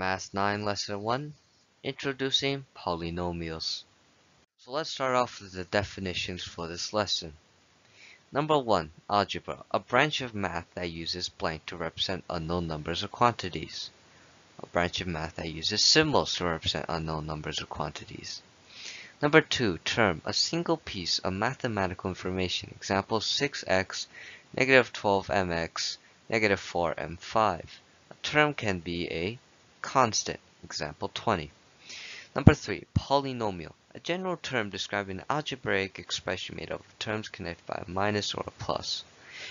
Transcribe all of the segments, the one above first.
Math 9 Lesson 1 Introducing Polynomials. So let's start off with the definitions for this lesson. Number 1. Algebra. A branch of math that uses blank to represent unknown numbers or quantities. A branch of math that uses symbols to represent unknown numbers or quantities. Number 2. Term. A single piece of mathematical information. Example 6x, negative 12mx, negative 4m5. A term can be a constant. Example 20. Number 3. Polynomial. A general term describing an algebraic expression made up of terms connected by a minus or a plus.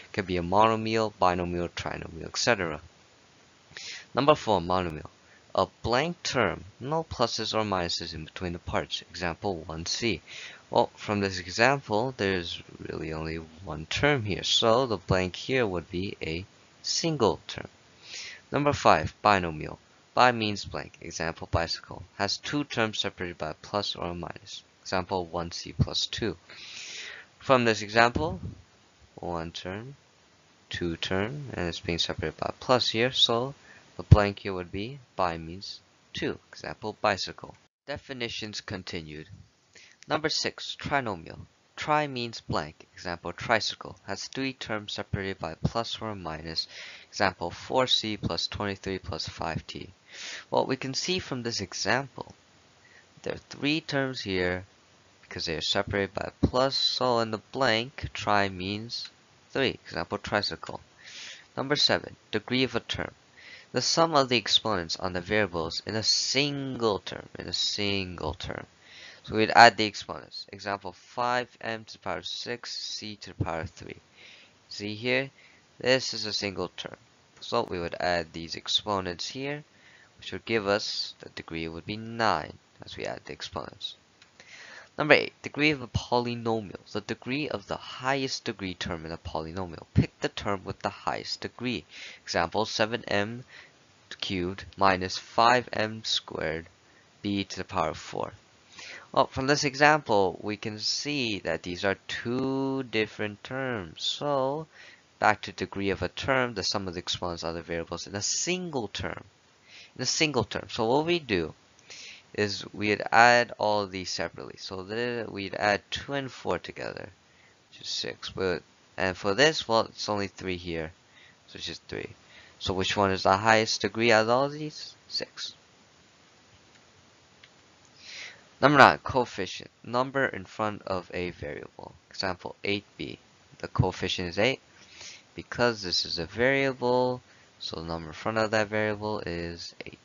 It can be a monomial, binomial, trinomial, etc. Number 4. Monomial. A blank term, no pluses or minuses in between the parts. Example 1c. Well, from this example, there's really only one term here, so the blank here would be a single term. Number 5. Binomial. Bi means blank. Example bicycle. Has two terms separated bi plus or a minus. Example 1c plus 2. From this example, one term, two term, and it's being separated by plus here, so the blank here would be by means two. Example bicycle. Definitions continued. Number 6. Trinomial. Tri means blank. Example tricycle. Has three terms separated by plus or minus. Example 4c plus 23 plus 5t. Well, we can see from this example, there are three terms here because they are separated by plus, so in the blank, tri means 3. Example, tricycle. Number 7. Degree of a term. The sum of the exponents on the variables in a single term, in a single term. So we'd add the exponents. Example, 5m to the power of 6, c to the power of 3. See here, this is a single term. So we would add these exponents here which would give us the degree would be 9 as we add the exponents. Number 8. Degree of a polynomial. The degree of the highest degree term in a polynomial. Pick the term with the highest degree. Example 7m cubed minus 5m squared b to the power of 4. Oh, well, from this example, we can see that these are two different terms. So, back to degree of a term, the sum of the exponents of the variables in a single term in a single term. So what we do is we'd add all of these separately. So we'd add 2 and 4 together, which is 6. But And for this, well, it's only 3 here, so it's just 3. So which one is the highest degree out of all of these? 6. Number 9, coefficient. Number in front of a variable. Example 8b. The coefficient is 8. Because this is a variable, so the number in front of that variable is 8.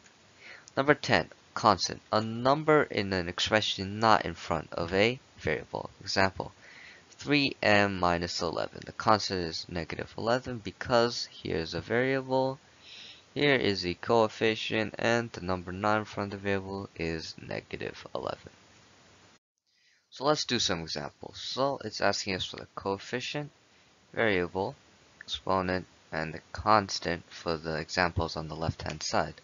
Number 10, constant. A number in an expression not in front of a variable. Example, 3m minus 11. The constant is negative 11 because here is a variable. Here is the coefficient and the number 9 in front of the variable is negative 11. So let's do some examples. So it's asking us for the coefficient, variable, exponent, and the constant for the examples on the left hand side.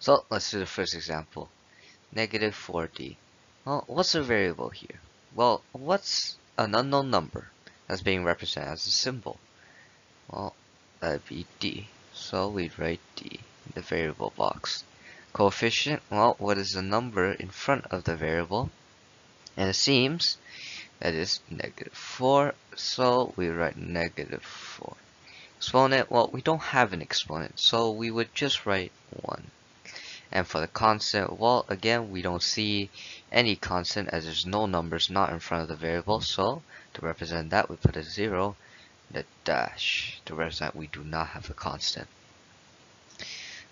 So let's do the first example. Negative 4d. Well, what's the variable here? Well, what's an unknown number that's being represented as a symbol? Well, that'd be d. So we'd write d in the variable box. Coefficient, well, what is the number in front of the variable? And it seems that is negative 4, so we write negative 4. Exponent, well, we don't have an exponent, so we would just write 1. And for the constant, well, again, we don't see any constant as there's no numbers not in front of the variable. So to represent that, we put a 0 a dash to represent we do not have a constant.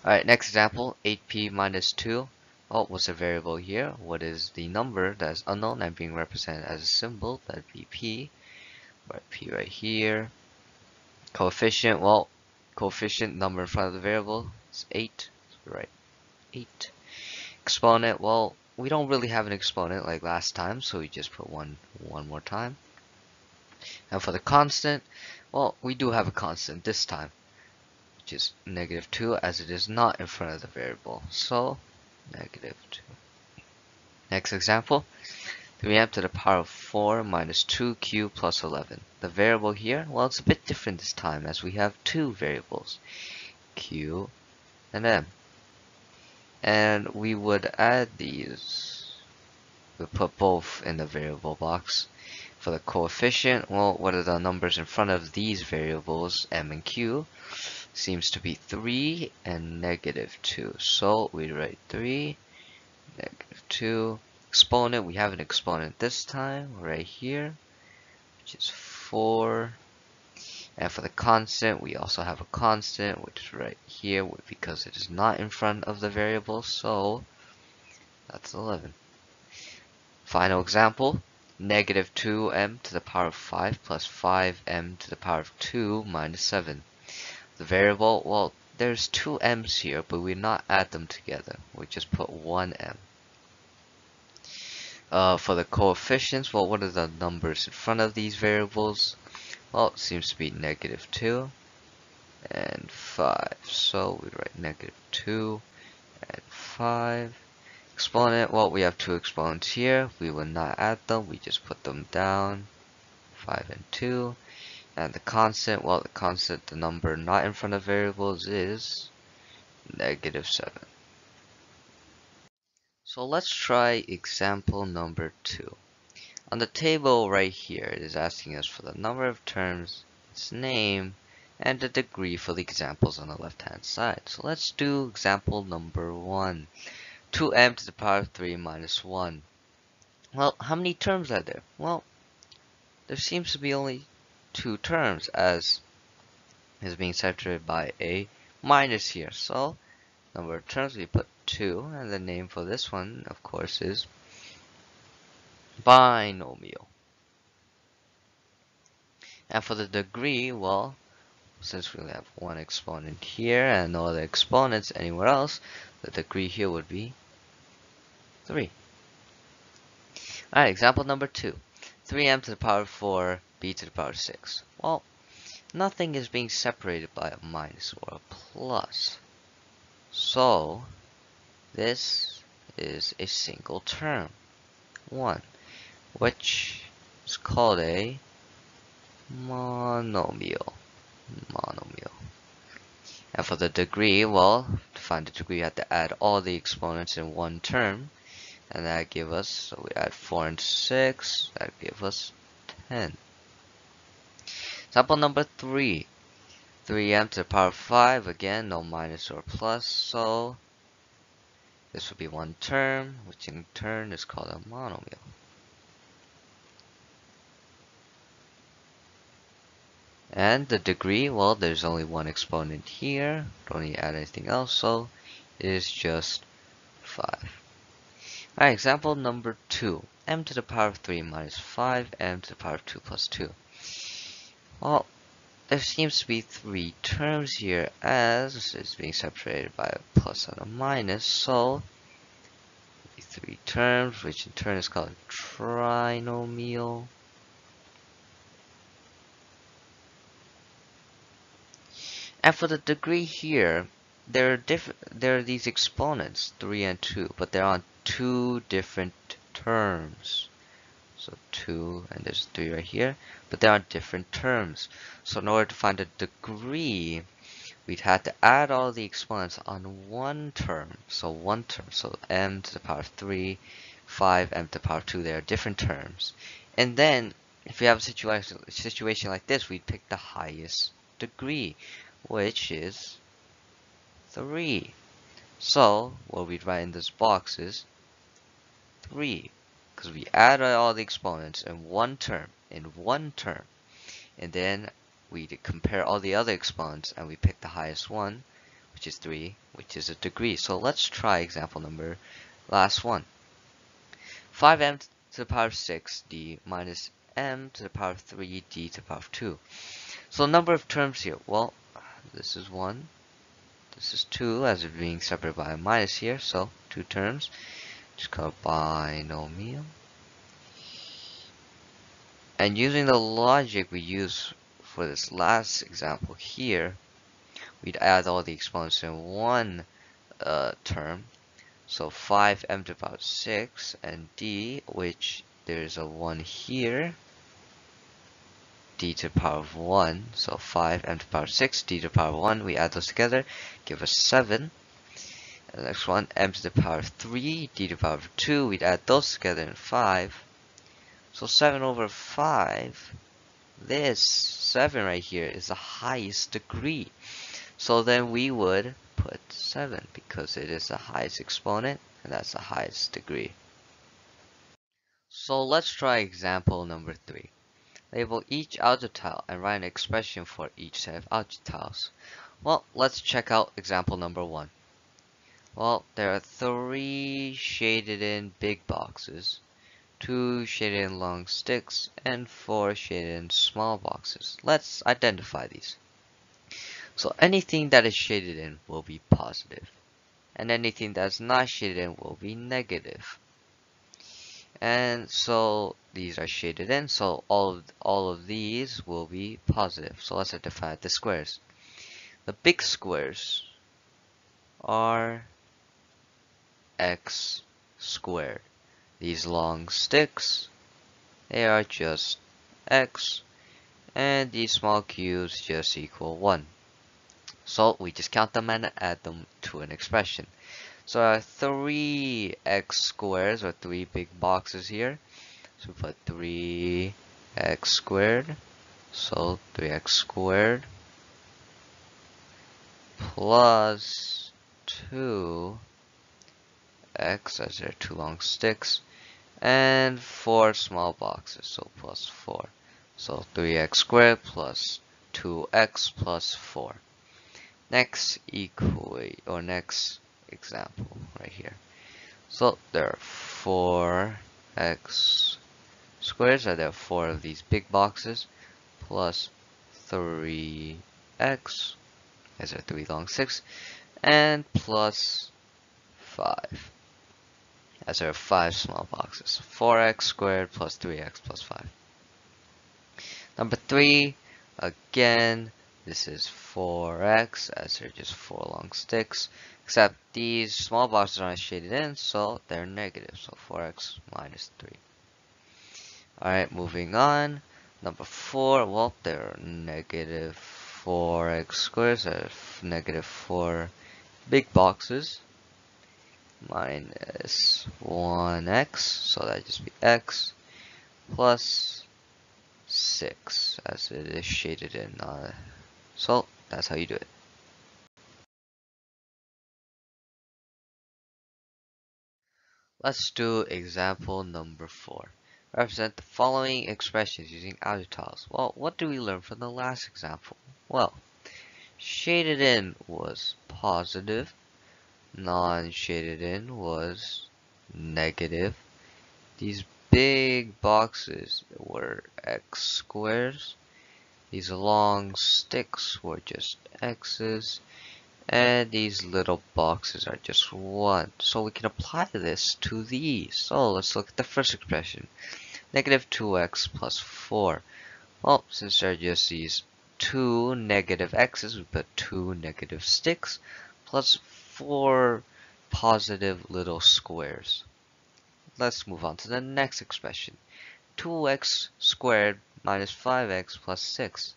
Alright, next example, 8p minus 2. Well, what's a variable here? What is the number that is unknown and being represented as a symbol? That'd be p. Right, p right here. Coefficient, well, coefficient number in front of the variable is 8. So right, 8. Exponent, well, we don't really have an exponent like last time, so we just put 1 one more time. And for the constant, well, we do have a constant this time, which is negative 2, as it is not in front of the variable. So, negative 2. Next example, 3m to the power of 4 minus 2q plus 11. The variable here, well, it's a bit different this time as we have two variables, q and m. and we would add these. We put both in the variable box. For the coefficient, well, what are the numbers in front of these variables, m and q? Seems to be 3 and negative 2. So we write 3, negative 2. Exponent, we have an exponent this time, right here, which is 4. And for the constant, we also have a constant, which is right here, because it is not in front of the variable, so that's 11. Final example, negative 2m to the power of 5 plus 5m to the power of 2 minus 7. The variable, well, there's two m's here, but we not add them together. We just put one m. Uh, for the coefficients, well, what are the numbers in front of these variables? Well, it seems to be negative 2 and 5. So we write negative 2 and 5. Exponent, well, we have two exponents here. We will not add them. We just put them down. 5 and 2. And the constant, well, the constant, the number not in front of variables is negative 7. So let's try example number 2. On the table right here, it is asking us for the number of terms, its name, and the degree for the examples on the left hand side. So let's do example number 1. 2m to the power of 3 minus 1. Well, how many terms are there? Well, there seems to be only two terms as is being separated by a minus here. So, number of terms we put 2, and the name for this one, of course, is binomial. And for the degree, well, since we only have one exponent here and no other exponents anywhere else, the degree here would be 3. Alright, example number 2. 3m to the power 4, b to the power 6. Well, nothing is being separated by a minus or a plus. So, this is a single term. 1 which is called a monomial. Monomial. And for the degree, well, to find the degree, you have to add all the exponents in one term. And that give us, so we add 4 and 6, that give us 10. Example number 3. 3m to the power of 5, again, no minus or plus, so this would be one term, which in turn is called a monomial. And the degree, well, there's only one exponent here. Don't need to add anything else, so it is just 5. Alright, example number 2. m to the power of 3 minus 5, m to the power of 2 plus 2. Well, there seems to be three terms here as it's being separated by a plus and a minus, so three terms, which in turn is called a trinomial. And for the degree here, there are there are these exponents, 3 and 2, but they're on two different terms. So 2 and there's 3 right here, but they're on different terms. So in order to find the degree, we'd have to add all the exponents on one term. So one term, so m to the power of 3, 5, m to the power of 2, they are different terms. And then, if we have a situation, situation like this, we'd pick the highest degree which is 3. So, what we'd write in this box is 3. Because we add all the exponents in one term, in one term. And then we compare all the other exponents and we pick the highest one, which is 3, which is a degree. So let's try example number last one. 5m to the power of 6d minus m to the power of 3d to the power of 2. So number of terms here, well, this is 1. This is 2 as it being separated by a minus here. So two terms. Just called binomial. And using the logic we use for this last example here, we'd add all the exponents in one uh, term. So 5m to the power 6 and d, which there's a 1 here d to the power of 1. So 5 m to the power of 6, d to the power of 1. We add those together, give us 7. The next one, m to the power of 3, d to the power of 2. We'd add those together in 5. So 7 over 5, this 7 right here is the highest degree. So then we would put 7 because it is the highest exponent and that's the highest degree. So let's try example number 3. Label each algebra tile and write an expression for each set of algebra tiles. Well, let's check out example number 1. Well, there are three shaded in big boxes, two shaded in long sticks, and four shaded in small boxes. Let's identify these. So anything that is shaded in will be positive, and anything that's not shaded in will be negative. And so these are shaded in, so all of, all of these will be positive. So let's identify the squares. The big squares are x squared. These long sticks, they are just x, and these small cubes just equal 1. So we just count them and add them to an expression. So our three x squares, or three big boxes here. So put 3x squared, so 3x squared plus 2 x as there are two long sticks and four small boxes so plus 4 so 3x squared plus 2x plus 4 next equate or next example right here so there are 4x squares so there are four of these big boxes plus 3x as are three long six and plus 5 as there are 5 small boxes. 4x squared plus 3x plus 5. Number 3, again, this is 4x as they're just 4 long sticks. Except these small boxes aren't shaded in, so they're negative. So 4x minus 3. Alright, moving on. Number 4, well, they're negative 4x squared, so negative 4 big boxes minus 1x, so that just be x, plus 6, as it is shaded in. Uh, so that's how you do it. Let's do example number 4. Represent the following expressions using algebra tiles. Well, what do we learn from the last example? Well, shaded in was positive, non-shaded in was negative. These big boxes were x squares. These long sticks were just x's. And these little boxes are just 1. So we can apply this to these. So let's look at the first expression. Negative 2x plus 4. Well, since they're just these two negative x's, we put two negative sticks plus four positive little squares. Let's move on to the next expression. 2x squared minus 5x plus 6.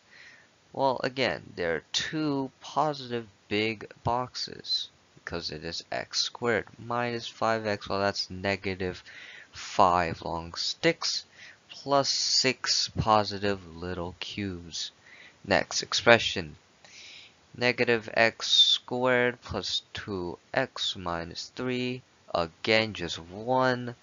Well, again, there are two positive big boxes because it is x squared minus 5x, well, that's negative 5 long sticks plus 6 positive little cubes. Next expression negative x squared plus 2x minus 3 again just one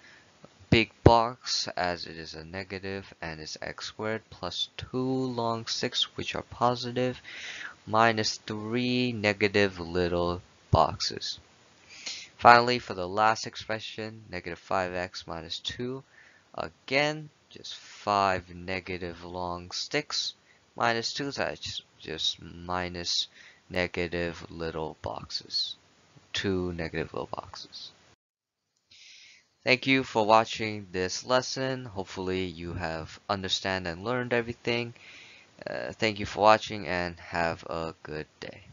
big box as it is a negative and it's x squared plus 2 long 6 which are positive minus 3 negative little boxes finally for the last expression negative 5x minus 2 again just 5 negative long sticks minus 2 that's just minus negative little boxes. Two negative little boxes. Thank you for watching this lesson. Hopefully you have understand and learned everything. Uh, thank you for watching and have a good day.